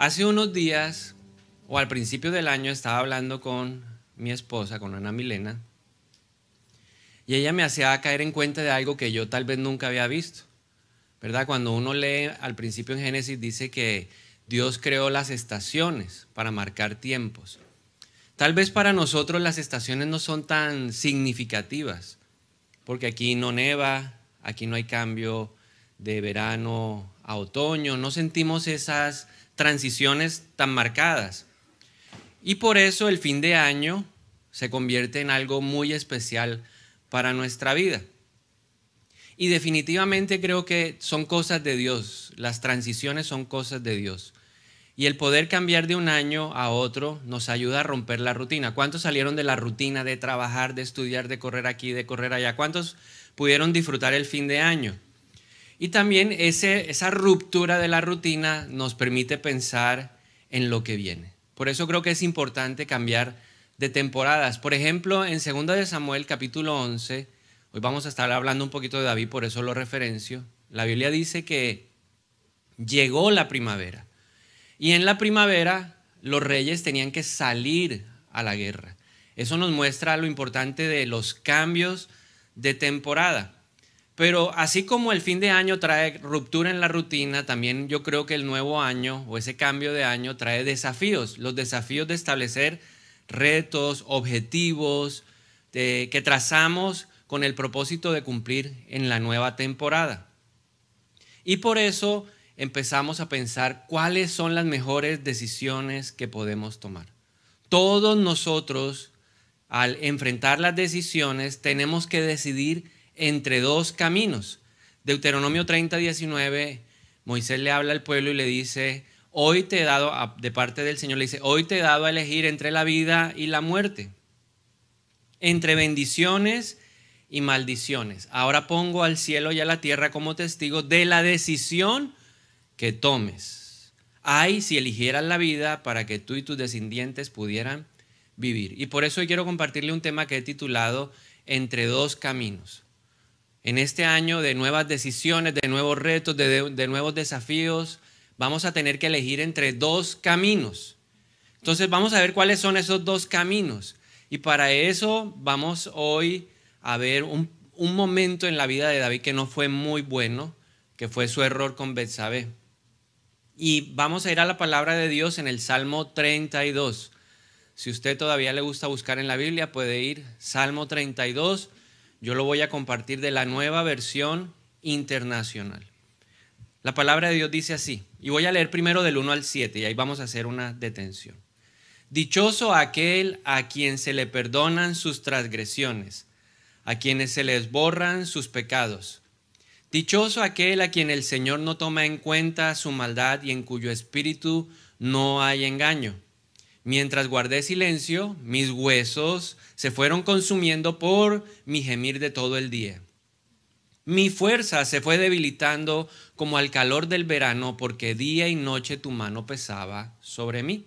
Hace unos días, o al principio del año, estaba hablando con mi esposa, con Ana Milena, y ella me hacía caer en cuenta de algo que yo tal vez nunca había visto. ¿Verdad? Cuando uno lee al principio en Génesis dice que Dios creó las estaciones para marcar tiempos. Tal vez para nosotros las estaciones no son tan significativas, porque aquí no neva, aquí no hay cambio de verano a otoño, no sentimos esas transiciones tan marcadas. Y por eso el fin de año se convierte en algo muy especial para nuestra vida. Y definitivamente creo que son cosas de Dios, las transiciones son cosas de Dios. Y el poder cambiar de un año a otro nos ayuda a romper la rutina. ¿Cuántos salieron de la rutina de trabajar, de estudiar, de correr aquí, de correr allá? ¿Cuántos pudieron disfrutar el fin de año? Y también esa ruptura de la rutina nos permite pensar en lo que viene. Por eso creo que es importante cambiar de temporadas. Por ejemplo, en 2 de Samuel capítulo 11, hoy vamos a estar hablando un poquito de David, por eso lo referencio. La Biblia dice que llegó la primavera. Y en la primavera los reyes tenían que salir a la guerra. Eso nos muestra lo importante de los cambios de temporada. Pero así como el fin de año trae ruptura en la rutina, también yo creo que el nuevo año o ese cambio de año trae desafíos, los desafíos de establecer retos, objetivos que trazamos con el propósito de cumplir en la nueva temporada. Y por eso empezamos a pensar cuáles son las mejores decisiones que podemos tomar. Todos nosotros, al enfrentar las decisiones, tenemos que decidir entre dos caminos. Deuteronomio 30, 19, Moisés le habla al pueblo y le dice, hoy te he dado, de parte del Señor le dice, hoy te he dado a elegir entre la vida y la muerte, entre bendiciones y maldiciones. Ahora pongo al cielo y a la tierra como testigo de la decisión que tomes. Ay, si eligieras la vida para que tú y tus descendientes pudieran vivir. Y por eso hoy quiero compartirle un tema que he titulado Entre dos caminos en este año de nuevas decisiones, de nuevos retos, de, nuevos desafíos, vamos a tener que elegir entre dos caminos. Entonces vamos a ver cuáles son esos dos caminos. Y para eso vamos hoy a ver un, un momento en la vida de David que no fue muy bueno, que fue su error con Betsabé. Y vamos a ir a la palabra de Dios en el Salmo 32. Si usted todavía le gusta buscar en la Biblia, puede ir Salmo 32 yo lo voy a compartir de la nueva versión internacional. La palabra de Dios dice así, y voy a leer primero del 1 al 7, y ahí vamos a hacer una detención. Dichoso aquel a quien se le perdonan sus transgresiones, a quienes se les borran sus pecados. Dichoso aquel a quien el Señor no toma en cuenta su maldad y en cuyo espíritu no hay engaño. Mientras guardé silencio, mis huesos se fueron consumiendo por mi gemir de todo el día. Mi fuerza se fue debilitando como al calor del verano, porque día y noche tu mano pesaba sobre mí.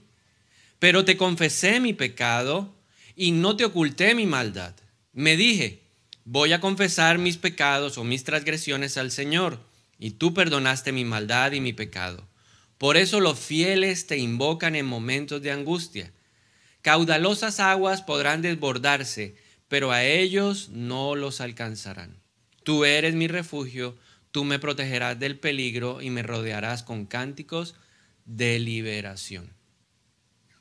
Pero te confesé mi pecado y no te oculté mi maldad. Me dije, voy a confesar mis pecados o mis transgresiones al Señor, y tú perdonaste mi maldad y mi pecado. Por eso los fieles te invocan en momentos de angustia. Caudalosas aguas podrán desbordarse, pero a ellos no los alcanzarán. Tú eres mi refugio, tú me protegerás del peligro y me rodearás con cánticos de liberación.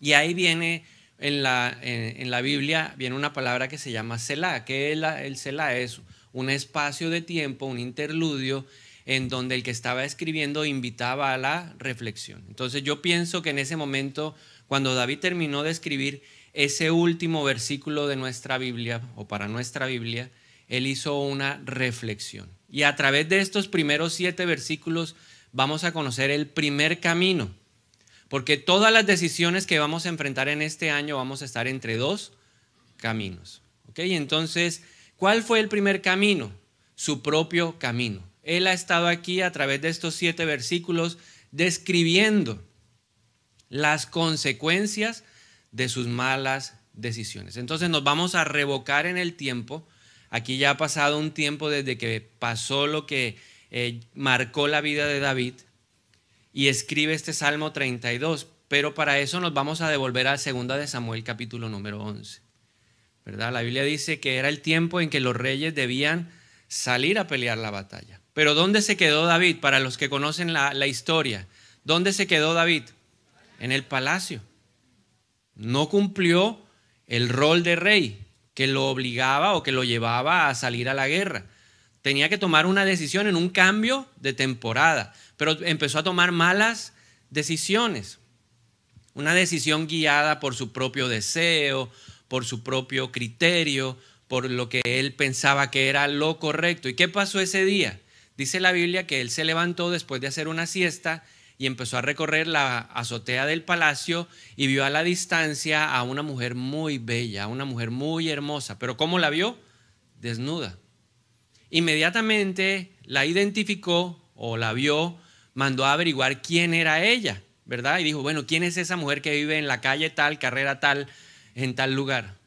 Y ahí viene en la, en, la Biblia, viene una palabra que se llama Selah, que el Selah es un espacio de tiempo, un interludio en donde el que estaba escribiendo invitaba a la reflexión. Entonces yo pienso que en ese momento, cuando David terminó de escribir ese último versículo de nuestra Biblia, o para nuestra Biblia, él hizo una reflexión. Y a través de estos primeros siete versículos vamos a conocer el primer camino, porque todas las decisiones que vamos a enfrentar en este año vamos a estar entre dos caminos. ¿Ok? Entonces, ¿cuál fue el primer camino? Su propio camino. Él ha estado aquí a través de estos siete versículos describiendo las consecuencias de sus malas decisiones. Entonces nos vamos a revocar en el tiempo. Aquí ya ha pasado un tiempo desde que pasó lo que eh, marcó la vida de David. y escribe este Salmo 32. Pero para eso nos vamos a devolver a 2 de Samuel capítulo número 11. ¿Verdad? La Biblia dice que era el tiempo en que los reyes debían salir a pelear la batalla. Pero ¿dónde se quedó David? Para los que conocen la, la historia, ¿dónde se quedó David? En el palacio. No cumplió el rol de rey que lo obligaba o que lo llevaba a salir a la guerra. Tenía que tomar una decisión en un cambio de temporada, pero empezó a tomar malas decisiones. Una decisión guiada por su propio deseo, por su propio criterio, por lo que él pensaba que era lo correcto. ¿Y qué pasó ese día? Dice la Biblia que él se levantó después de hacer una siesta y empezó a recorrer la azotea del palacio y vio a la distancia a una mujer muy bella, a una mujer muy hermosa. Pero ¿cómo la vio? Desnuda. Inmediatamente la identificó o la vio, mandó a averiguar quién era ella, ¿verdad? Y dijo, bueno, ¿quién es esa mujer que vive en la calle tal, carrera tal, en tal lugar?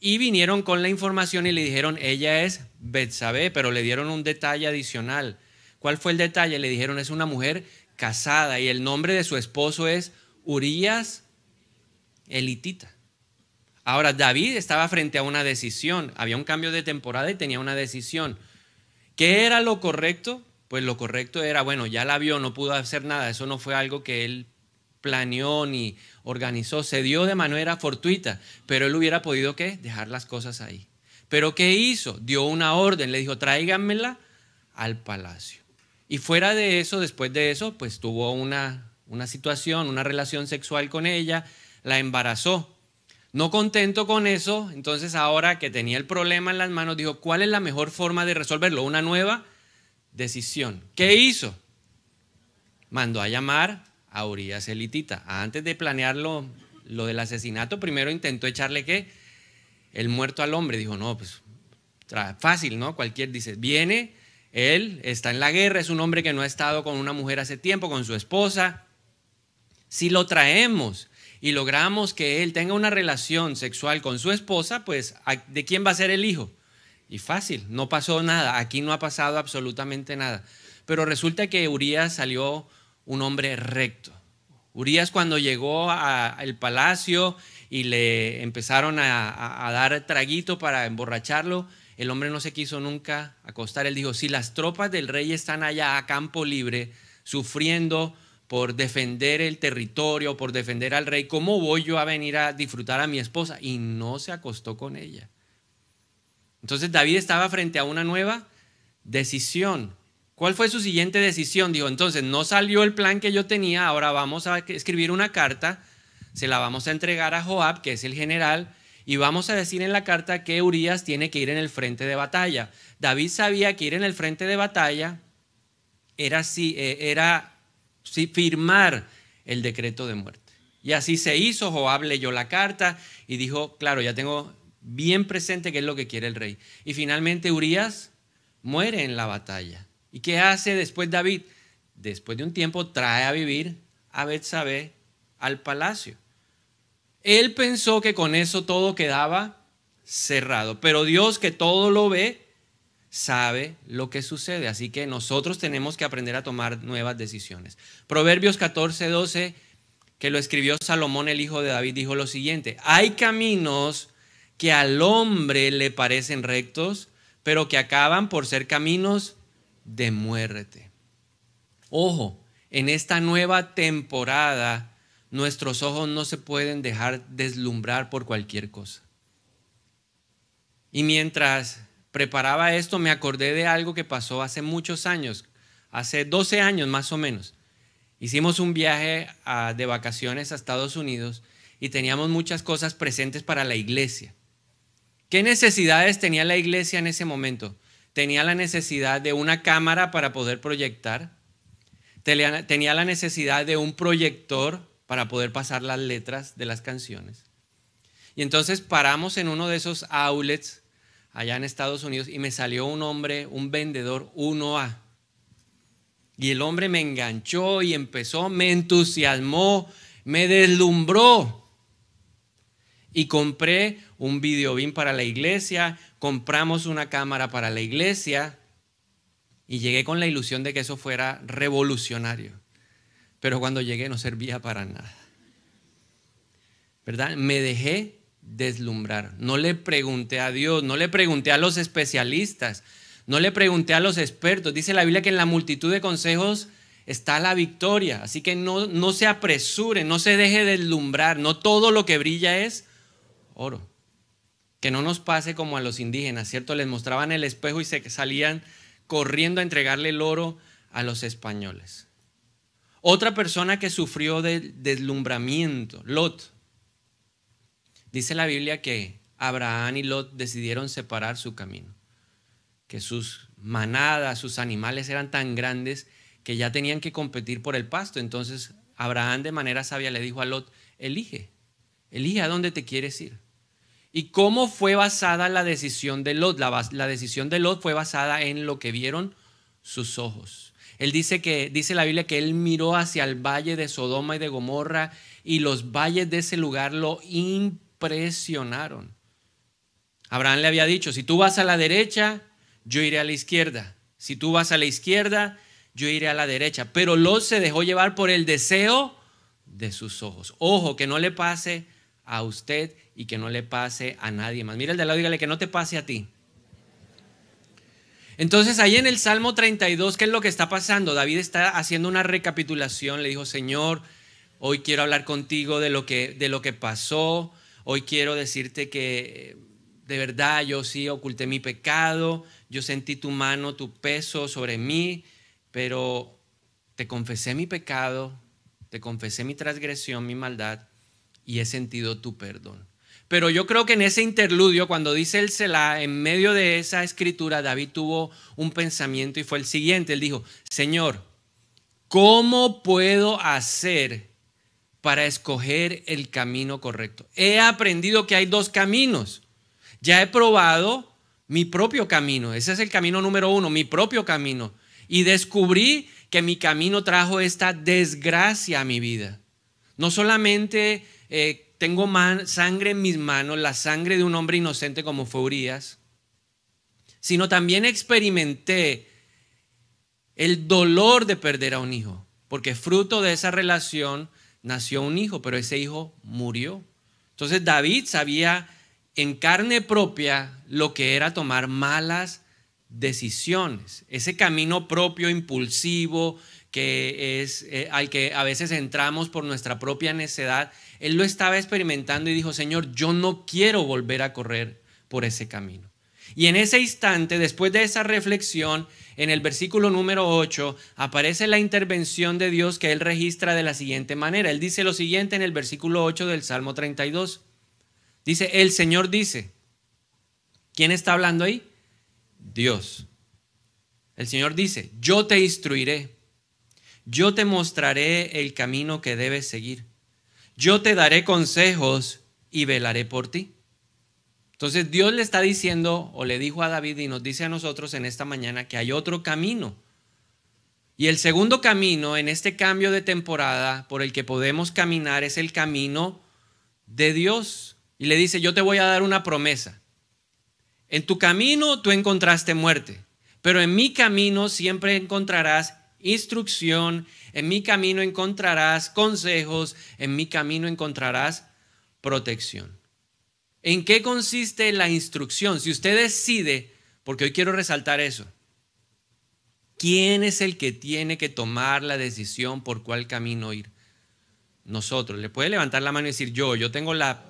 Y vinieron con la información y le dijeron, ella es Betsabé, pero le dieron un detalle adicional. ¿Cuál fue el detalle? Le dijeron, es una mujer casada y el nombre de su esposo es Urias Elitita. Ahora, David estaba frente a una decisión, había un cambio de temporada y tenía una decisión. ¿Qué era lo correcto? Pues lo correcto era, bueno, ya la vio, no pudo hacer nada, eso no fue algo que él planeó ni organizó, se dio de manera fortuita, pero él hubiera podido, ¿qué? Dejar las cosas ahí. Pero ¿qué hizo? Dio una orden, le dijo, tráiganmela al palacio. Y fuera de eso, después de eso, pues tuvo una, una situación, una relación sexual con ella, la embarazó. No contento con eso, entonces ahora que tenía el problema en las manos, dijo, ¿cuál es la mejor forma de resolverlo? Una nueva decisión. ¿Qué hizo? Mandó a llamar a Urias Elitita. Antes de planearlo, lo del asesinato, primero intentó echarle qué? El muerto al hombre. Dijo, no, pues fácil, ¿no? Cualquier dice, viene, él está en la guerra, es un hombre que no ha estado con una mujer hace tiempo, con su esposa. Si lo traemos y logramos que él tenga una relación sexual con su esposa, pues ¿de quién va a ser el hijo? Y fácil, no pasó nada, aquí no ha pasado absolutamente nada. Pero resulta que Urias salió un hombre recto. Urias cuando llegó al palacio y le empezaron a, dar traguito para emborracharlo, el hombre no se quiso nunca acostar. Él dijo, si las tropas del rey están allá a campo libre, sufriendo por defender el territorio, por defender al rey, ¿cómo voy yo a venir a disfrutar a mi esposa? Y no se acostó con ella. Entonces David estaba frente a una nueva decisión. ¿Cuál fue su siguiente decisión? Dijo, entonces no salió el plan que yo tenía, ahora vamos a escribir una carta, se la vamos a entregar a Joab, que es el general, y vamos a decir en la carta que Urias tiene que ir en el frente de batalla. David sabía que ir en el frente de batalla era, eh, era firmar el decreto de muerte. Y así se hizo, Joab leyó la carta y dijo, claro, ya tengo bien presente qué es lo que quiere el rey. Y finalmente Urias muere en la batalla. ¿Y qué hace después David? Después de un tiempo trae a vivir a Betsabé al palacio. Él pensó que con eso todo quedaba cerrado, pero Dios que todo lo ve, sabe lo que sucede. Así que nosotros tenemos que aprender a tomar nuevas decisiones. Proverbios 14, 12, que lo escribió Salomón, el hijo de David, dijo lo siguiente, hay caminos que al hombre le parecen rectos, pero que acaban por ser caminos de muerte. Ojo, en esta nueva temporada nuestros ojos no se pueden dejar deslumbrar por cualquier cosa. Y mientras preparaba esto, me acordé de algo que pasó hace muchos años, hace 12 años más o menos. Hicimos un viaje de vacaciones a Estados Unidos y teníamos muchas cosas presentes para la iglesia. ¿Qué necesidades tenía la iglesia en ese momento? Tenía la necesidad de una cámara para poder proyectar, tenía la necesidad de un proyector para poder pasar las letras de las canciones. Y entonces paramos en uno de esos outlets allá en Estados Unidos y me salió un hombre, un vendedor 1A. Y el hombre me enganchó y empezó, me entusiasmó, me deslumbró. Y compré un videobin para la iglesia, compramos una cámara para la iglesia y llegué con la ilusión de que eso fuera revolucionario. pero cuando llegué no servía para nada. ¿Verdad? Me dejé deslumbrar. No le pregunté a Dios, no le pregunté a los especialistas, no le pregunté a los expertos. Dice la Biblia que en la multitud de consejos está la victoria. Así que no, no se apresure, no se deje deslumbrar. No todo lo que brilla es oro. Que no nos pase como a los indígenas, ¿cierto? Les mostraban el espejo y se salían corriendo a entregarle el oro a los españoles. Otra persona que sufrió de deslumbramiento, Lot. Dice la Biblia que Abraham y Lot decidieron separar su camino, que sus manadas, sus animales eran tan grandes que ya tenían que competir por el pasto. Entonces Abraham de manera sabia le dijo a Lot, elige, elige a dónde te quieres ir. ¿Y cómo fue basada la decisión de Lot? La, la, decisión de Lot fue basada en lo que vieron sus ojos. Él dice que, dice la Biblia que él miró hacia el valle de Sodoma y de Gomorra y los valles de ese lugar lo impresionaron. Abraham le había dicho, si tú vas a la derecha, yo iré a la izquierda. Si tú vas a la izquierda, yo iré a la derecha. Pero Lot se dejó llevar por el deseo de sus ojos. Ojo, que no le pase a usted y que no le pase a nadie más. Mira el de lado, dígale que no te pase a ti. Entonces ahí en el Salmo 32, ¿qué es lo que está pasando? David está haciendo una recapitulación, le dijo, Señor, hoy quiero hablar contigo de lo que, de lo que pasó, hoy quiero decirte que de verdad yo sí oculté mi pecado, yo sentí tu mano, tu peso sobre mí, pero te confesé mi pecado, te confesé mi transgresión, mi maldad, y he sentido tu perdón. Pero yo creo que en ese interludio, cuando dice el Selah, en medio de esa escritura, David tuvo un pensamiento y fue el siguiente. Él dijo, Señor, ¿cómo puedo hacer para escoger el camino correcto? He aprendido que hay dos caminos. Ya he probado mi propio camino. Ese es el camino número uno, mi propio camino. Y descubrí que mi camino trajo esta desgracia a mi vida. No solamente eh, tengo sangre en mis manos, la sangre de un hombre inocente como fue Urias, sino también experimenté el dolor de perder a un hijo, porque fruto de esa relación nació un hijo, pero ese hijo murió. Entonces David sabía en carne propia lo que era tomar malas decisiones, ese camino propio, impulsivo, que es eh, al que a veces entramos por nuestra propia necedad, él lo estaba experimentando y dijo, Señor, yo no quiero volver a correr por ese camino. Y en ese instante, después de esa reflexión, en el versículo número 8, aparece la intervención de Dios que él registra de la siguiente manera. Él dice lo siguiente en el versículo 8 del Salmo 32. Dice, el Señor dice, ¿quién está hablando ahí? Dios. El Señor dice, yo te instruiré yo te mostraré el camino que debes seguir. Yo te daré consejos y velaré por ti. Entonces Dios le está diciendo, o le dijo a David y nos dice a nosotros en esta mañana que hay otro camino. Y el segundo camino en este cambio de temporada por el que podemos caminar es el camino de Dios. Y le dice, yo te voy a dar una promesa. En tu camino tú encontraste muerte, pero en mi camino siempre encontrarás instrucción, en mi camino encontrarás consejos, en mi camino encontrarás protección. ¿En qué consiste la instrucción? Si usted decide, porque hoy quiero resaltar eso, ¿quién es el que tiene que tomar la decisión por cuál camino ir? Nosotros. Le puede levantar la mano y decir, yo, yo tengo la,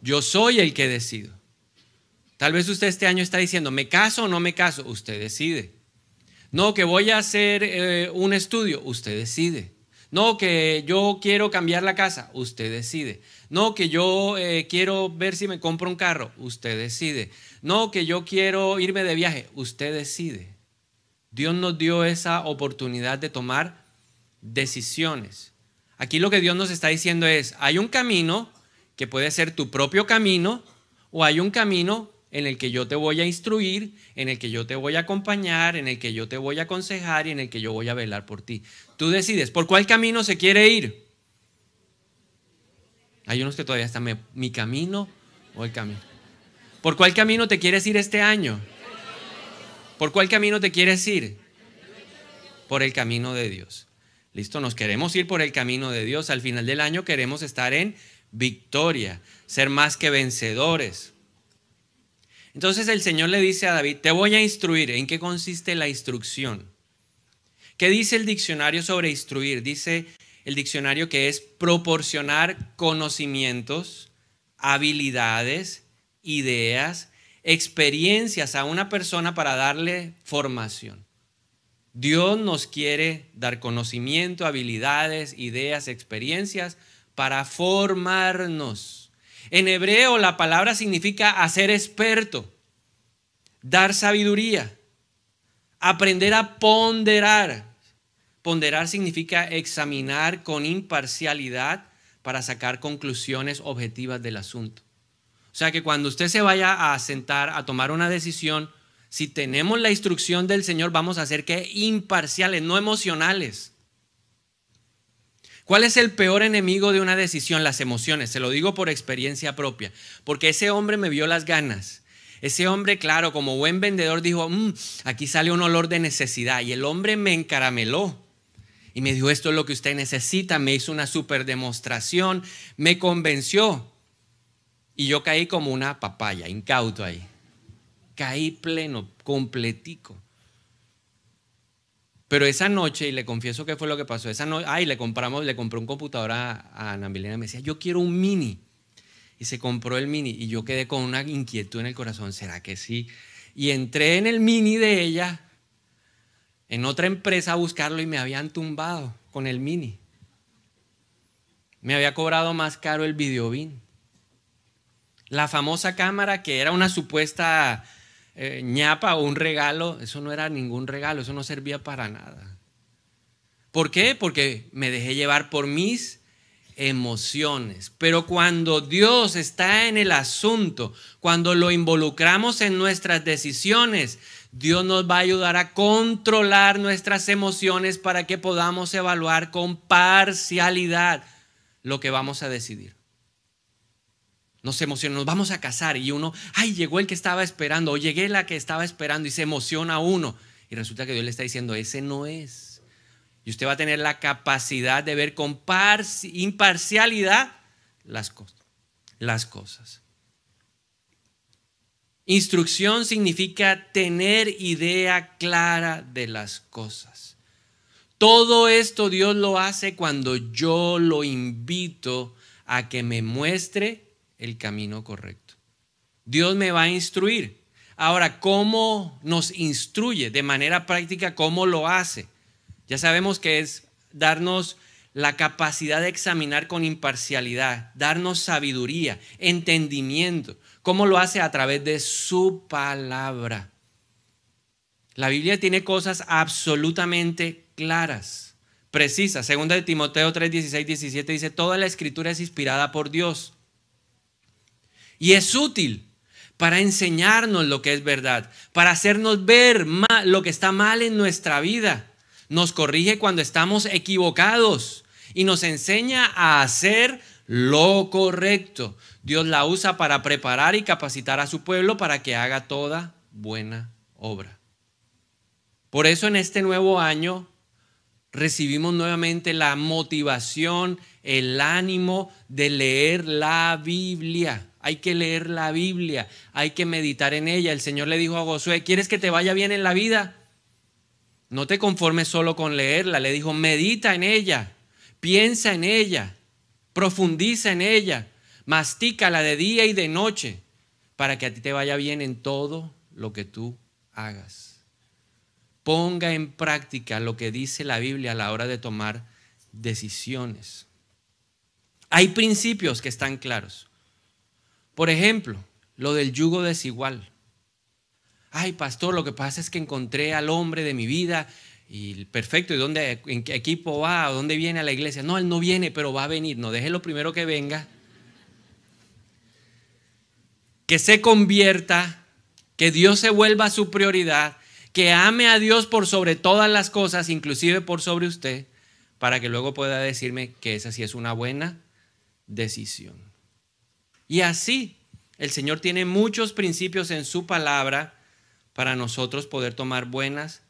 yo soy el que decido. Tal vez usted este año está diciendo, ¿me caso o no me caso? Usted decide. No, que voy a hacer eh, un estudio, usted decide. No, que yo quiero cambiar la casa, usted decide. No, que yo eh, quiero ver si me compro un carro, usted decide. No, que yo quiero irme de viaje, usted decide. Dios nos dio esa oportunidad de tomar decisiones. Aquí lo que Dios nos está diciendo es, hay un camino que puede ser tu propio camino o hay un camino en el que yo te voy a instruir, en el que yo te voy a acompañar, en el que yo te voy a aconsejar y en el que yo voy a velar por ti. Tú decides por cuál camino se quiere ir. Hay unos que todavía están mi camino o el camino. ¿Por cuál camino te quieres ir este año? ¿Por cuál camino te quieres ir? Por el camino de Dios. Listo, nos queremos ir por el camino de Dios. Al final del año queremos estar en victoria, ser más que vencedores. Entonces el Señor le dice a David, te voy a instruir. ¿En qué consiste la instrucción? ¿Qué dice el diccionario sobre instruir? Dice el diccionario que es proporcionar conocimientos, habilidades, ideas, experiencias a una persona para darle formación. Dios nos quiere dar conocimiento, habilidades, ideas, experiencias para formarnos. En hebreo la palabra significa hacer experto, dar sabiduría, aprender a ponderar. Ponderar significa examinar con imparcialidad para sacar conclusiones objetivas del asunto. O sea que cuando usted se vaya a sentar a tomar una decisión, si tenemos la instrucción del Señor, vamos a ser que imparciales, no emocionales. ¿Cuál es el peor enemigo de una decisión? Las emociones. Se lo digo por experiencia propia. Porque ese hombre me vio las ganas. Ese hombre, claro, como buen vendedor, dijo, mm, aquí sale un olor de necesidad. Y el hombre me encarameló. Y me dijo, esto es lo que usted necesita. Me hizo una super demostración. Me convenció. Y yo caí como una papaya, incauto ahí. Caí pleno, completico. Pero esa noche, y le confieso que fue lo que pasó, esa noche, ay, le compramos, le compré un computador a, Ana Milena, me decía, yo quiero un mini. Y se compró el mini, y yo quedé con una inquietud en el corazón, ¿será que sí? Y entré en el mini de ella, en otra empresa a buscarlo, y me habían tumbado con el mini. Me había cobrado más caro el videobin. La famosa cámara que era una supuesta eh, ñapa o un regalo, eso no era ningún regalo, eso no servía para nada. ¿Por qué? Porque me dejé llevar por mis emociones. Pero cuando Dios está en el asunto, cuando lo involucramos en nuestras decisiones, Dios nos va a ayudar a controlar nuestras emociones para que podamos evaluar con parcialidad lo que vamos a decidir. Nos emociona, nos vamos a casar y uno, ay, llegó el que estaba esperando o llegué la que estaba esperando y se emociona uno. Y resulta que Dios le está diciendo, ese no es. Y usted va a tener la capacidad de ver con imparcialidad las, cosas, las cosas. Instrucción significa tener idea clara de las cosas. Todo esto Dios lo hace cuando yo lo invito a que me muestre el camino correcto. Dios me va a instruir. Ahora, ¿cómo nos instruye de manera práctica? ¿Cómo lo hace? Ya sabemos que es darnos la capacidad de examinar con imparcialidad, darnos sabiduría, entendimiento. ¿Cómo lo hace? A través de su palabra. La Biblia tiene cosas absolutamente claras, precisas. Segunda de Timoteo 3, 16, 17 dice, toda la escritura es inspirada por Dios y es útil para enseñarnos lo que es verdad, para hacernos ver lo que está mal en nuestra vida. Nos corrige cuando estamos equivocados y nos enseña a hacer lo correcto. Dios la usa para preparar y capacitar a su pueblo para que haga toda buena obra. Por eso en este nuevo año recibimos nuevamente la motivación, el ánimo de leer la Biblia. Hay que leer la Biblia, hay que meditar en ella. El Señor le dijo a Josué, ¿quieres que te vaya bien en la vida? No te conformes solo con leerla. Le dijo, medita en ella, piensa en ella, profundiza en ella, mastícala de día y de noche para que a ti te vaya bien en todo lo que tú hagas. Ponga en práctica lo que dice la Biblia a la hora de tomar decisiones. Hay principios que están claros. Por ejemplo, lo del yugo desigual. Ay, pastor, lo que pasa es que encontré al hombre de mi vida y perfecto, ¿y dónde, en qué equipo va? ¿O dónde viene a la iglesia? No, él no viene, pero va a venir. No, deje lo primero que venga. Que se convierta, que Dios se vuelva su prioridad, que ame a Dios por sobre todas las cosas, inclusive por sobre usted, para que luego pueda decirme que esa sí es una buena decisión. Y así, el Señor tiene muchos principios en su palabra para nosotros poder tomar buenas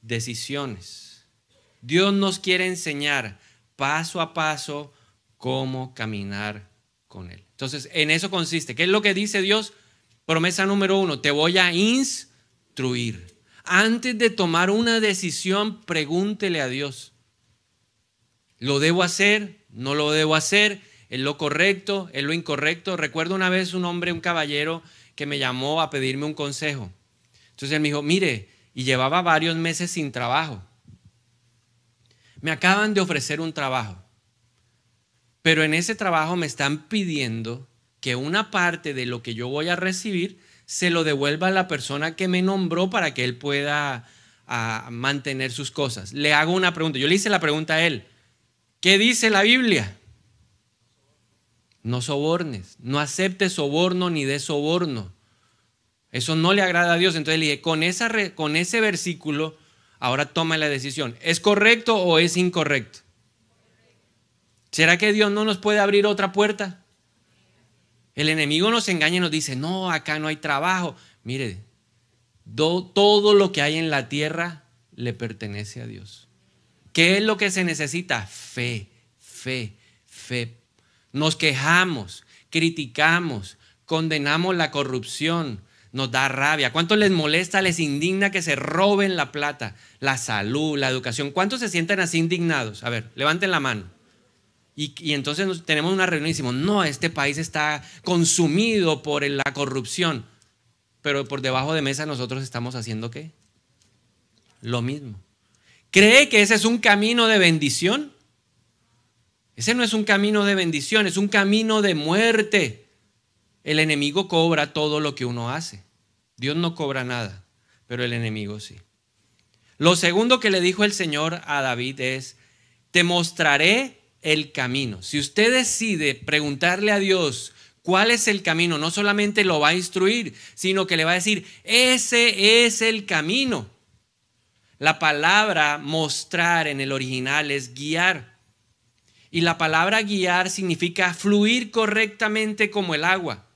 decisiones. Dios nos quiere enseñar paso a paso cómo caminar con Él. Entonces, en eso consiste. ¿Qué es lo que dice Dios? Promesa número uno, te voy a instruir. Antes de tomar una decisión, pregúntele a Dios. ¿Lo debo hacer? ¿No lo debo hacer? ¿Es lo correcto? ¿Es lo incorrecto? Recuerdo una vez un hombre, un caballero, que me llamó a pedirme un consejo. Entonces él me dijo, mire, y llevaba varios meses sin trabajo. Me acaban de ofrecer un trabajo, pero en ese trabajo me están pidiendo que una parte de lo que yo voy a recibir se lo devuelva a la persona que me nombró para que él pueda ah, mantener sus cosas. Le hago una pregunta. Yo le hice la pregunta a él. ¿Qué dice la Biblia? No sobornes, no aceptes soborno ni de soborno. Eso no le agrada a Dios. Entonces le dije, con, esa, con ese versículo, ahora toma la decisión. ¿Es correcto o es incorrecto? ¿Será que Dios no nos puede abrir otra puerta? El enemigo nos engaña y nos dice, no, acá no hay trabajo. Mire, todo lo que hay en la tierra le pertenece a Dios. ¿Qué es lo que se necesita? Fe, fe, fe. Nos quejamos, criticamos, condenamos la corrupción, nos da rabia. ¿Cuánto les molesta, les indigna que se roben la plata, la salud, la educación? ¿Cuántos se sienten así indignados? A ver, levanten la mano. Y, entonces tenemos una reunión y decimos, no, este país está consumido por la corrupción. Pero por debajo de mesa nosotros estamos haciendo qué? Lo mismo. ¿Cree que ese es un camino de bendición? Ese no es un camino de bendición, es un camino de muerte. El enemigo cobra todo lo que uno hace. Dios no cobra nada, pero el enemigo sí. Lo segundo que le dijo el Señor a David es, te mostraré el camino. Si usted decide preguntarle a Dios cuál es el camino, no solamente lo va a instruir, sino que le va a decir, ese es el camino. La palabra mostrar en el original es guiar. Y la palabra guiar significa fluir correctamente como el agua.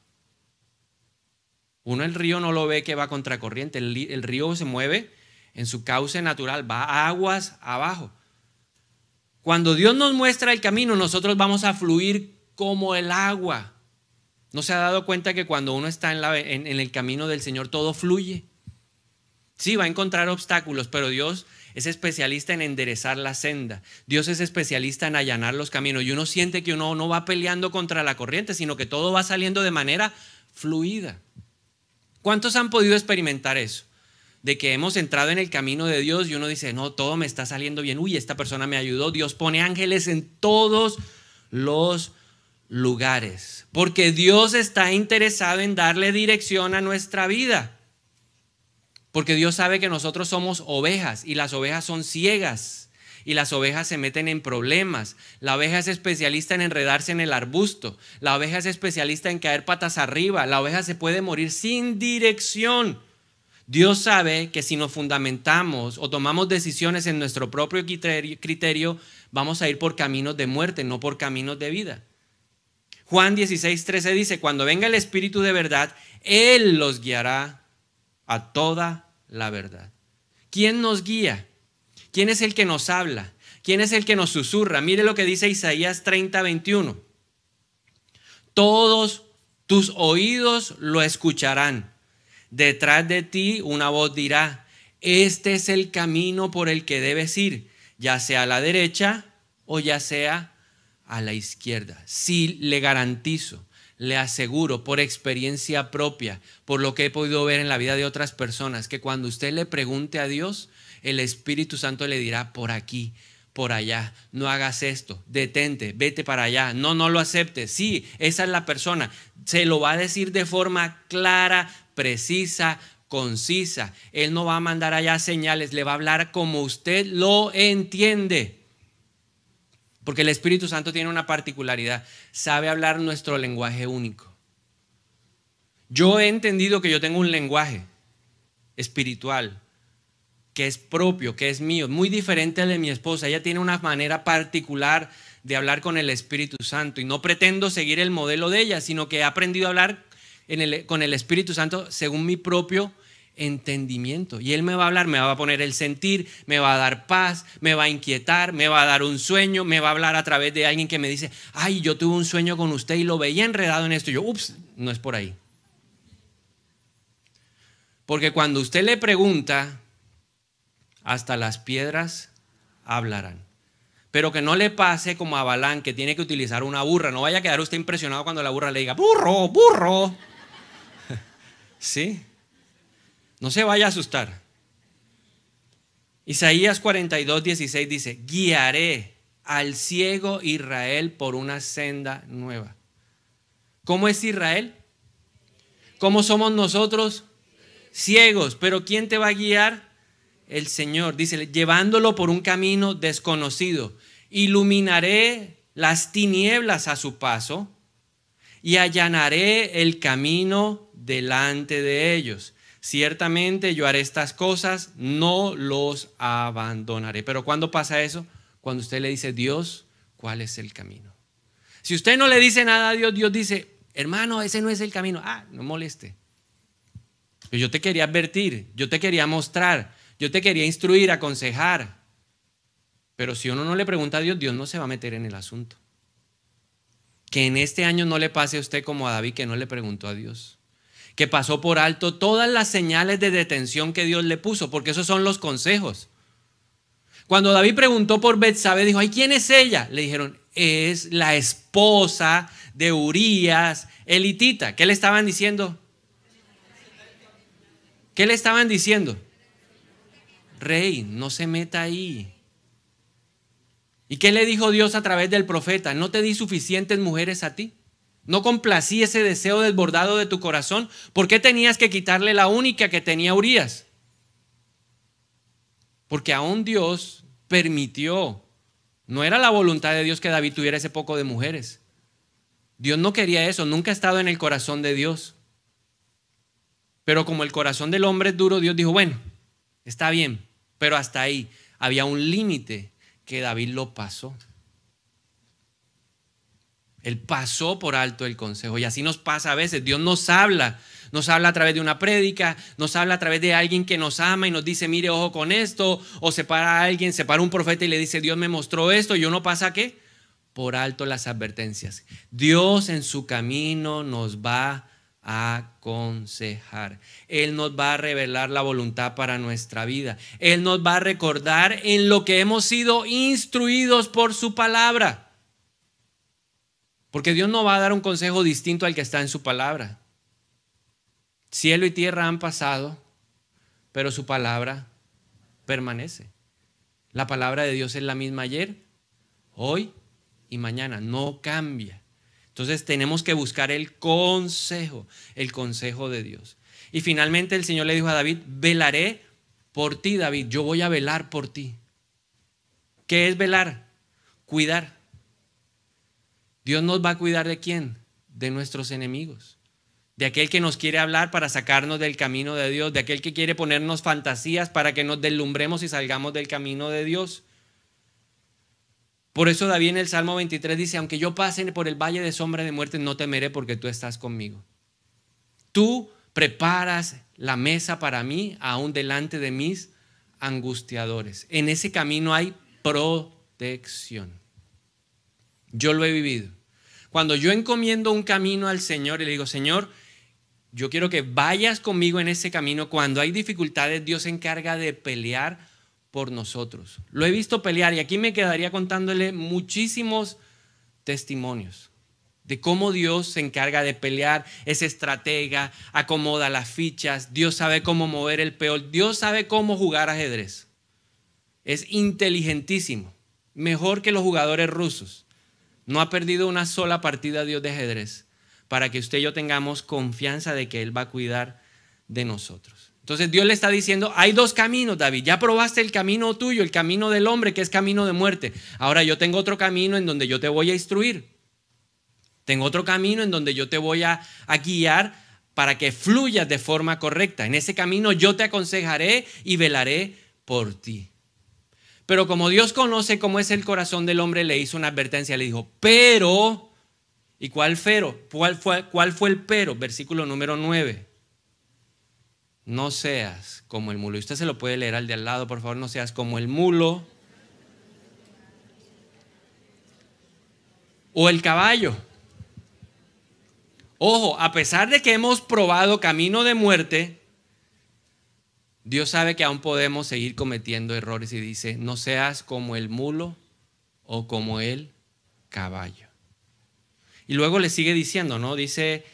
Uno el río no lo ve que va contracorriente, el, el río se mueve en su cauce natural, va aguas abajo. Cuando Dios nos muestra el camino, nosotros vamos a fluir como el agua. ¿No se ha dado cuenta que cuando uno está en, el camino del Señor todo fluye? Sí, va a encontrar obstáculos, pero Dios es especialista en enderezar la senda. Dios es especialista en allanar los caminos. Y uno siente que uno no va peleando contra la corriente, sino que todo va saliendo de manera fluida. ¿Cuántos han podido experimentar eso? de que hemos entrado en el camino de Dios y uno dice, no, todo me está saliendo bien, uy, esta persona me ayudó, Dios pone ángeles en todos los lugares, porque Dios está interesado en darle dirección a nuestra vida, porque Dios sabe que nosotros somos ovejas y las ovejas son ciegas y las ovejas se meten en problemas. La oveja es especialista en enredarse en el arbusto. La oveja es especialista en caer patas arriba. La oveja se puede morir sin dirección. Dios sabe que si nos fundamentamos o tomamos decisiones en nuestro propio criterio, vamos a ir por caminos de muerte, no por caminos de vida. Juan 16, 13 dice, cuando venga el Espíritu de verdad, Él los guiará a toda la verdad. ¿Quién nos guía? ¿Quién es el que nos habla? ¿Quién es el que nos susurra? Mire lo que dice Isaías 30, 21. Todos tus oídos lo escucharán Detrás de ti una voz dirá, este es el camino por el que debes ir, ya sea a la derecha o ya sea a la izquierda. Sí, le garantizo, le aseguro por experiencia propia, por lo que he podido ver en la vida de otras personas, que cuando usted le pregunte a Dios, el Espíritu Santo le dirá por aquí, por allá, no hagas esto, detente, vete para allá, no, no lo aceptes. Sí, esa es la persona. Se lo va a decir de forma clara, precisa, concisa. Él no va a mandar allá señales, le va a hablar como usted lo entiende. Porque el Espíritu Santo tiene una particularidad, sabe hablar nuestro lenguaje único. Yo he entendido que yo tengo un lenguaje espiritual que es propio, que es mío, muy diferente al de mi esposa. Ella tiene una manera particular de hablar con el Espíritu Santo y no pretendo seguir el modelo de ella, sino que he aprendido a hablar con el Espíritu Santo según mi propio entendimiento. Y Él me va a hablar, me va a poner el sentir, me va a dar paz, me va a inquietar, me va a dar un sueño, me va a hablar a través de alguien que me dice, ay, yo tuve un sueño con usted y lo veía enredado en esto. Y yo, ups, no es por ahí. Porque cuando usted le pregunta, hasta las piedras hablarán. Pero que no le pase como a Balán, que tiene que utilizar una burra. No vaya a quedar usted impresionado cuando la burra le diga, burro, burro. ¿Sí? No se vaya a asustar. Isaías 42, 16 dice, guiaré al ciego Israel por una senda nueva. ¿Cómo es Israel? ¿Cómo somos nosotros? Ciegos. Pero ¿quién te va a guiar? El Señor. Dice, llevándolo por un camino desconocido. Iluminaré las tinieblas a su paso y allanaré el camino delante de ellos. Ciertamente yo haré estas cosas, no los abandonaré. Pero ¿cuándo pasa eso? Cuando usted le dice, Dios, ¿cuál es el camino? Si usted no le dice nada a Dios, Dios dice, hermano, ese no es el camino. Ah, no moleste. Yo te quería advertir, yo te quería mostrar, yo te quería instruir, aconsejar. Pero si uno no le pregunta a Dios, Dios no se va a meter en el asunto. Que en este año no le pase a usted como a David que no le preguntó a Dios que pasó por alto todas las señales de detención que Dios le puso, porque esos son los consejos. Cuando David preguntó por Betsabé, dijo, ¿ay quién es ella? Le dijeron, es la esposa de Urías, elitita. ¿Qué le estaban diciendo? ¿Qué le estaban diciendo? Rey, no se meta ahí. ¿Y qué le dijo Dios a través del profeta? ¿No te di suficientes mujeres a ti? ¿No complací ese deseo desbordado de tu corazón? ¿Por qué tenías que quitarle la única que tenía Urias? Porque aún Dios permitió, no era la voluntad de Dios que David tuviera ese poco de mujeres. Dios no quería eso, nunca ha estado en el corazón de Dios. Pero como el corazón del hombre es duro, Dios dijo, bueno, está bien, pero hasta ahí había un límite que David lo pasó. Él pasó por alto el consejo y así nos pasa a veces. Dios nos habla, nos habla a través de una prédica, nos habla a través de alguien que nos ama y nos dice, mire, ojo con esto, o se para a alguien, se para un profeta y le dice, Dios me mostró esto, y uno pasa qué? Por alto las advertencias. Dios en su camino nos va a aconsejar. Él nos va a revelar la voluntad para nuestra vida. Él nos va a recordar en lo que hemos sido instruidos por su palabra. Porque Dios no va a dar un consejo distinto al que está en su palabra. Cielo y tierra han pasado, pero su palabra permanece. La palabra de Dios es la misma ayer, hoy y mañana, no cambia. Entonces tenemos que buscar el consejo, el consejo de Dios. Y finalmente el Señor le dijo a David, velaré por ti, David, yo voy a velar por ti. ¿Qué es velar? Cuidar. Dios nos va a cuidar de quién? De nuestros enemigos. De aquel que nos quiere hablar para sacarnos del camino de Dios. De aquel que quiere ponernos fantasías para que nos deslumbremos y salgamos del camino de Dios. Por eso David en el Salmo 23 dice, aunque yo pase por el valle de sombra de muerte, no temeré porque tú estás conmigo. Tú preparas la mesa para mí, aún delante de mis angustiadores. En ese camino hay protección. Yo lo he vivido. Cuando yo encomiendo un camino al Señor y le digo, Señor, yo quiero que vayas conmigo en ese camino. Cuando hay dificultades, Dios se encarga de pelear por nosotros. Lo he visto pelear y aquí me quedaría contándole muchísimos testimonios de cómo Dios se encarga de pelear, es estratega, acomoda las fichas, Dios sabe cómo mover el peor, Dios sabe cómo jugar ajedrez. Es inteligentísimo, mejor que los jugadores rusos. No ha perdido una sola partida Dios de ajedrez para que usted y yo tengamos confianza de que Él va a cuidar de nosotros. Entonces Dios le está diciendo, hay dos caminos, David. Ya probaste el camino tuyo, el camino del hombre, que es camino de muerte. Ahora yo tengo otro camino en donde yo te voy a instruir. Tengo otro camino en donde yo te voy a, a guiar para que fluyas de forma correcta. En ese camino yo te aconsejaré y velaré por ti. Pero como Dios conoce cómo es el corazón del hombre, le hizo una advertencia, le dijo, pero, ¿y cuál pero? ¿Cuál fue, cuál fue el pero? Versículo número 9. no seas como el mulo. Y usted se lo puede leer al de al lado, por favor, no seas como el mulo o el caballo. Ojo, a pesar de que hemos probado camino de muerte, Dios sabe que aún podemos seguir cometiendo errores y dice, no seas como el mulo o como el caballo. Y luego le sigue diciendo, ¿no? Dice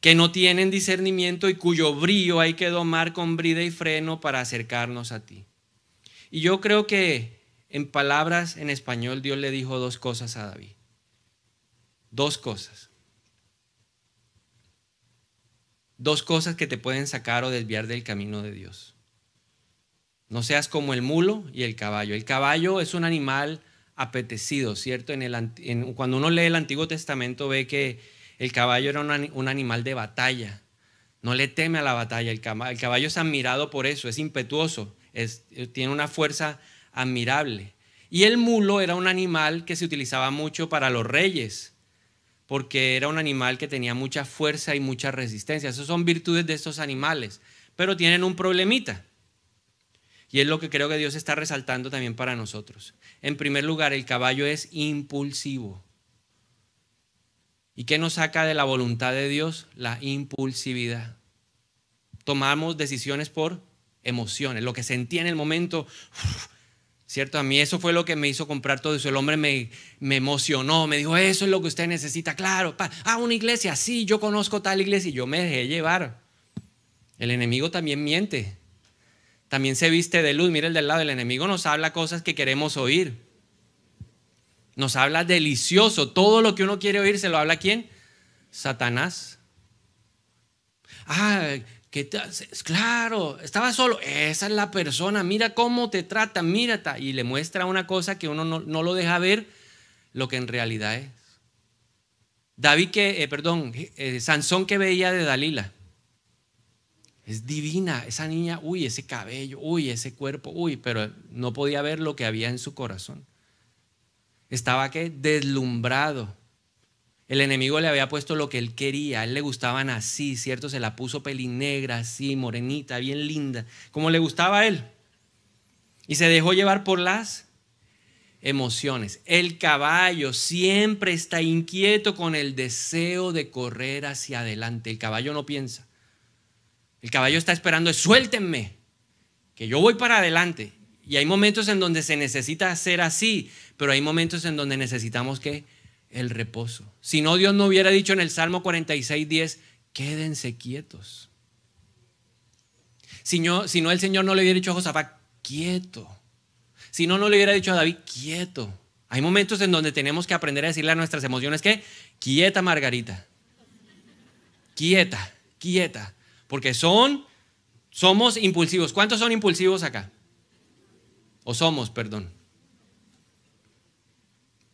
que no tienen discernimiento y cuyo brillo hay que domar con brida y freno para acercarnos a ti. Y yo creo que en palabras en español Dios le dijo dos cosas a David. Dos cosas. Dos cosas que te pueden sacar o desviar del camino de Dios. No seas como el mulo y el caballo. El caballo es un animal apetecido, ¿cierto? En cuando uno lee el Antiguo Testamento ve que el caballo era un, animal de batalla. No le teme a la batalla. El caballo, el caballo es admirado por eso, es impetuoso, es, tiene una fuerza admirable. Y el mulo era un animal que se utilizaba mucho para los reyes porque era un animal que tenía mucha fuerza y mucha resistencia. Esas son virtudes de estos animales, pero tienen un problemita. Y es lo que creo que Dios está resaltando también para nosotros. En primer lugar, el caballo es impulsivo. ¿Y qué nos saca de la voluntad de Dios? La impulsividad. Tomamos decisiones por emociones, lo que sentía en el momento, ¿Cierto? A mí eso fue lo que me hizo comprar todo eso. El hombre me, me emocionó, me dijo, eso es lo que usted necesita, claro. Ah, una iglesia, sí, yo conozco tal iglesia y yo me dejé llevar. El enemigo también miente. También se viste de luz. Mira el del lado, el enemigo nos habla cosas que queremos oír. Nos habla delicioso. Todo lo que uno quiere oír se lo habla quién? Satanás. Ah, que claro, estaba solo, esa es la persona, mira cómo te trata, mírata. Y le muestra una cosa que uno no, lo deja ver, lo que en realidad es. David que, eh, perdón, eh, Sansón que veía de Dalila. Es divina, esa niña, uy, ese cabello, uy, ese cuerpo, uy, pero no podía ver lo que había en su corazón. Estaba que deslumbrado. El enemigo le había puesto lo que él quería, a él le gustaban así, ¿cierto? Se la puso pelinegra, así, morenita, bien linda, como le gustaba a él. Y se dejó llevar por las emociones. El caballo siempre está inquieto con el deseo de correr hacia adelante. El caballo no piensa. El caballo está esperando, suéltenme, que yo voy para adelante. Y hay momentos en donde se necesita hacer así, pero hay momentos en donde necesitamos que el reposo. Si no, Dios no hubiera dicho en el Salmo 46, 10, quédense quietos. Si no, si no, el Señor no le hubiera dicho a Josafat, quieto. Si no, no le hubiera dicho a David, quieto. Hay momentos en donde tenemos que aprender a decirle a nuestras emociones que, quieta Margarita, quieta, quieta, porque son, somos impulsivos. ¿Cuántos son impulsivos acá? O somos, perdón.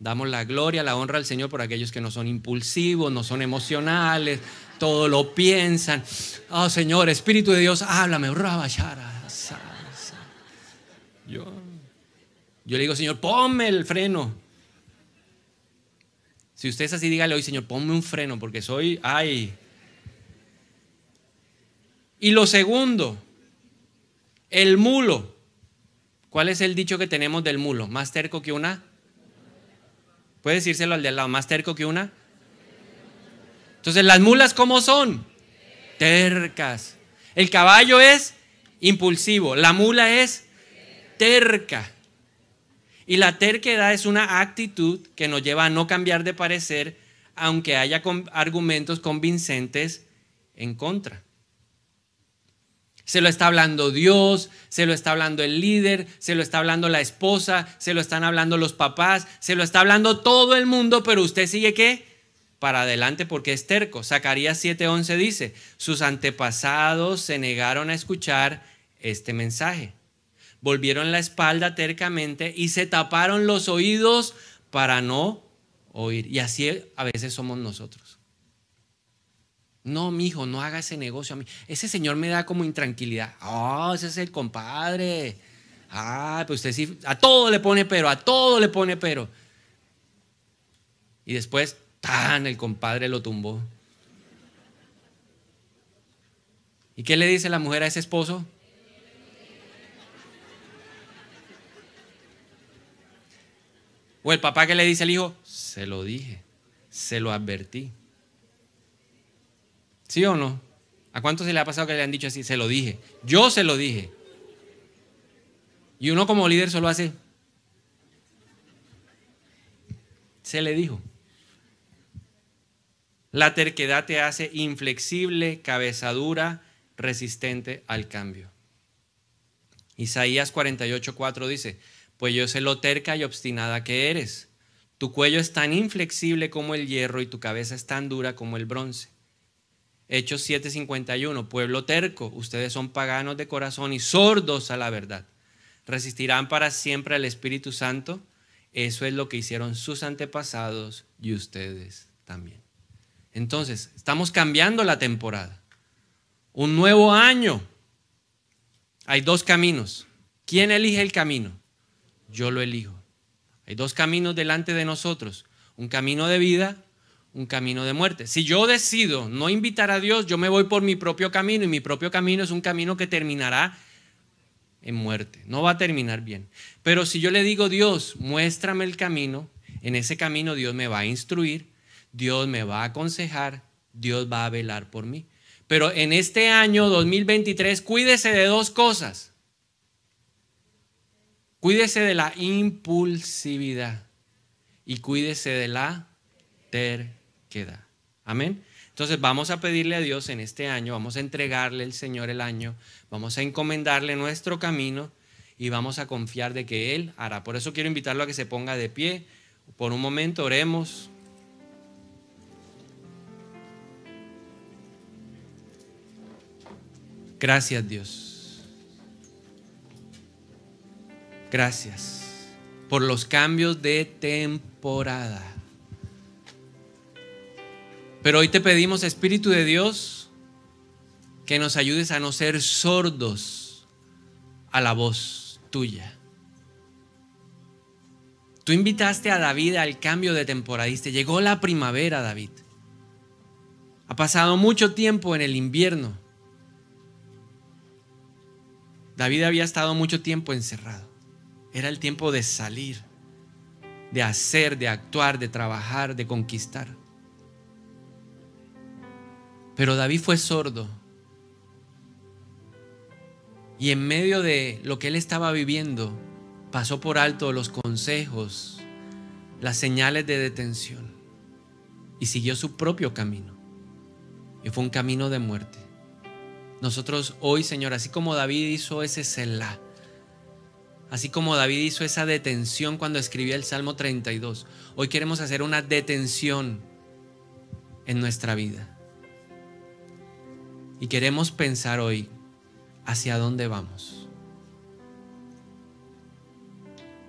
Damos la gloria, la honra al Señor por aquellos que no son impulsivos, no son emocionales, todo lo piensan. Oh Señor, Espíritu de Dios, háblame. Yo, yo le digo, Señor, ponme el freno. Si usted es así, dígale hoy, Señor, ponme un freno porque soy, ay. Y lo segundo, el mulo. ¿Cuál es el dicho que tenemos del mulo? Más terco que una Puede decírselo al de al lado, más terco que una. Entonces, ¿las mulas cómo son? Tercas. El caballo es impulsivo, la mula es terca. Y la terquedad es una actitud que nos lleva a no cambiar de parecer, aunque haya argumentos convincentes en contra. Se lo está hablando Dios, se lo está hablando el líder, se lo está hablando la esposa, se lo están hablando los papás, se lo está hablando todo el mundo, pero usted sigue qué? Para adelante porque es terco. Zacarías 7:11 dice, sus antepasados se negaron a escuchar este mensaje. Volvieron la espalda tercamente y se taparon los oídos para no oír. Y así a veces somos nosotros. No, mi hijo, no haga ese negocio a mí. Ese señor me da como intranquilidad. Oh, ese es el compadre. Ah, pues usted sí, a todo le pone pero, a todo le pone pero. Y después, tan, el compadre lo tumbó. ¿Y qué le dice la mujer a ese esposo? O el papá que le dice al hijo, se lo dije, se lo advertí. ¿Sí o no? ¿A cuántos se le ha pasado que le han dicho así? Se lo dije. Yo se lo dije. Y uno como líder solo hace. Se le dijo. La terquedad te hace inflexible, cabezadura, resistente al cambio. Isaías 48:4 dice, pues yo sé lo terca y obstinada que eres. Tu cuello es tan inflexible como el hierro y tu cabeza es tan dura como el bronce. Hechos 7:51, pueblo terco, ustedes son paganos de corazón y sordos a la verdad. ¿Resistirán para siempre al Espíritu Santo? Eso es lo que hicieron sus antepasados y ustedes también. Entonces, estamos cambiando la temporada. Un nuevo año. Hay dos caminos. ¿Quién elige el camino? Yo lo elijo. Hay dos caminos delante de nosotros. Un camino de vida, un camino de muerte. Si yo decido no invitar a Dios, yo me voy por mi propio camino y mi propio camino es un camino que terminará en muerte. No va a terminar bien. Pero si yo le digo, Dios, muéstrame el camino, en ese camino Dios me va a instruir, Dios me va a aconsejar, Dios va a velar por mí. Pero en este año 2023, cuídese de dos cosas. Cuídese de la impulsividad y cuídese de la terquedad. Amén. Entonces vamos a pedirle a Dios en este año, vamos a entregarle al Señor el año, vamos a encomendarle nuestro camino y vamos a confiar de que Él hará. Por eso quiero invitarlo a que se ponga de pie. Por un momento oremos. Gracias Dios. Gracias por los cambios de temporada. Pero hoy te pedimos, Espíritu de Dios, que nos ayudes a no ser sordos a la voz tuya. Tú invitaste a David al cambio de temporada. Llegó la primavera, David. Ha pasado mucho tiempo en el invierno. David había estado mucho tiempo encerrado. Era el tiempo de salir, de hacer, de actuar, de trabajar, de conquistar. Pero David fue sordo. Y en medio de lo que él estaba viviendo, pasó por alto los consejos, las señales de detención y siguió su propio camino. Y fue un camino de muerte. Nosotros hoy, Señor, así como David hizo ese Selah, así como David hizo esa detención cuando escribía el Salmo 32, hoy queremos hacer una detención en nuestra vida. Y queremos pensar hoy hacia dónde vamos.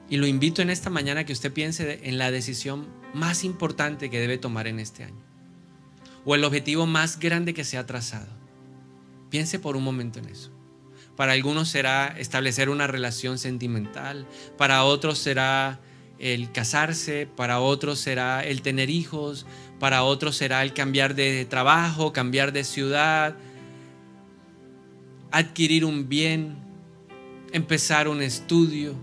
Y lo invito en esta mañana que usted piense en la decisión más importante que debe tomar en este año. O el objetivo más grande que se ha trazado. Piense por un momento en eso. Para algunos será establecer una relación sentimental, para otros será el casarse, para otros será el tener hijos, para otros será el cambiar de trabajo, cambiar de ciudad, adquirir un bien, empezar un estudio,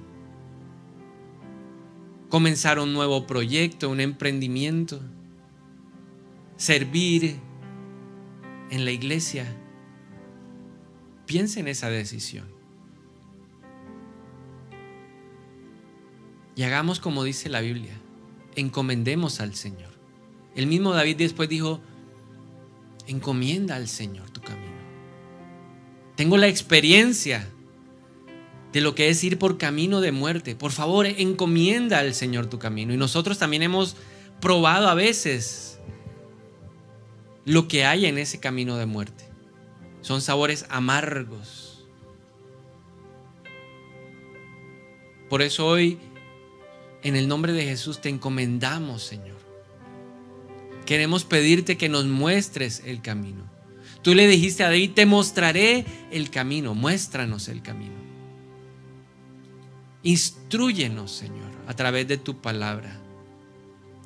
comenzar un nuevo proyecto, un emprendimiento, servir en la iglesia. Piensa en esa decisión. Y hagamos como dice la Biblia, encomendemos al Señor. El mismo David después dijo, encomienda al Señor. Tengo la experiencia de lo que es ir por camino de muerte. Por favor, encomienda al Señor tu camino. Y nosotros también hemos probado a veces lo que hay en ese camino de muerte. Son sabores amargos. Por eso hoy, en el nombre de Jesús, te encomendamos, Señor. Queremos pedirte que nos muestres el camino. Tú le dijiste a David, te mostraré el camino, muéstranos el camino. Instruyenos, Señor, a través de tu palabra.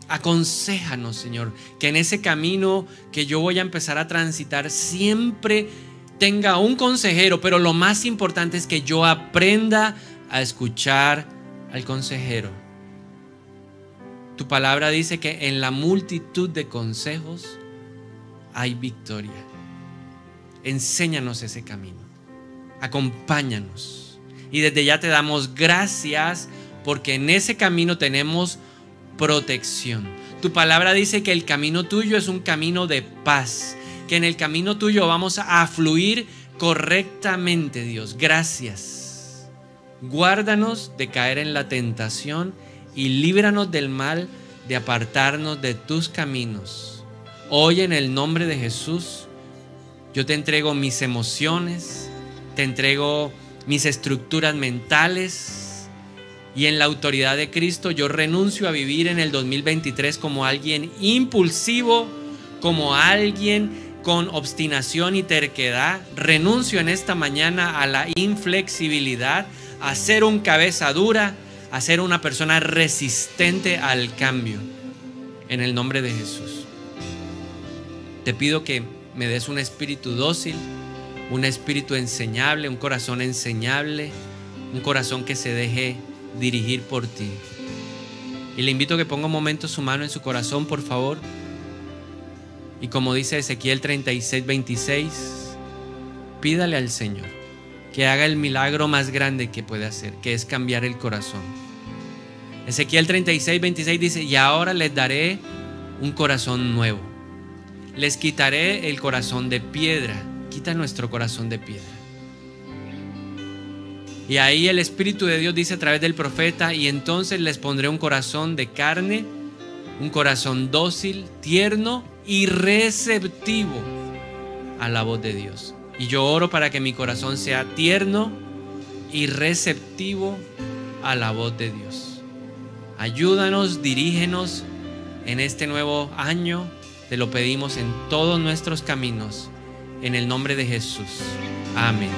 Aconséjanos, Señor, que en ese camino que yo voy a empezar a transitar siempre tenga un consejero, pero lo más importante es que yo aprenda a escuchar al consejero. Tu palabra dice que en la multitud de consejos hay victoria. Enséñanos ese camino. Acompáñanos. Y desde ya te damos gracias porque en ese camino tenemos protección. Tu palabra dice que el camino tuyo es un camino de paz, que en el camino tuyo vamos a fluir correctamente, Dios. Gracias. Guárdanos de caer en la tentación y líbranos del mal de apartarnos de tus caminos. Hoy en el nombre de Jesús, yo te entrego mis emociones, te entrego mis estructuras mentales y en la autoridad de Cristo yo renuncio a vivir en el 2023 como alguien impulsivo, como alguien con obstinación y terquedad. Renuncio en esta mañana a la inflexibilidad, a ser un cabeza dura, a ser una persona resistente al cambio. En el nombre de Jesús. Te pido que me des un espíritu dócil, un espíritu enseñable, un corazón enseñable, un corazón que se deje dirigir por ti. Y le invito a que ponga un momento su mano en su corazón, por favor. Y como dice Ezequiel 36, 26, pídale al Señor que haga el milagro más grande que puede hacer, que es cambiar el corazón. Ezequiel 36, 26 dice, y ahora les daré un corazón nuevo. Les quitaré el corazón de piedra. Quita nuestro corazón de piedra. Y ahí el Espíritu de Dios dice a través del profeta, y entonces les pondré un corazón de carne, un corazón dócil, tierno y receptivo a la voz de Dios. Y yo oro para que mi corazón sea tierno y receptivo a la voz de Dios. Ayúdanos, dirígenos en este nuevo año. Te lo pedimos en todos nuestros caminos, en el nombre de Jesús. Amén.